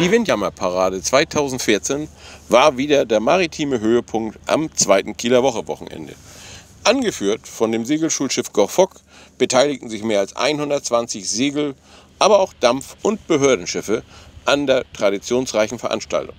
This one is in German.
Die Windjammerparade 2014 war wieder der maritime Höhepunkt am zweiten Kieler Woche-Wochenende. Angeführt von dem Segelschulschiff Gorfok beteiligten sich mehr als 120 Segel, aber auch Dampf- und Behördenschiffe an der traditionsreichen Veranstaltung.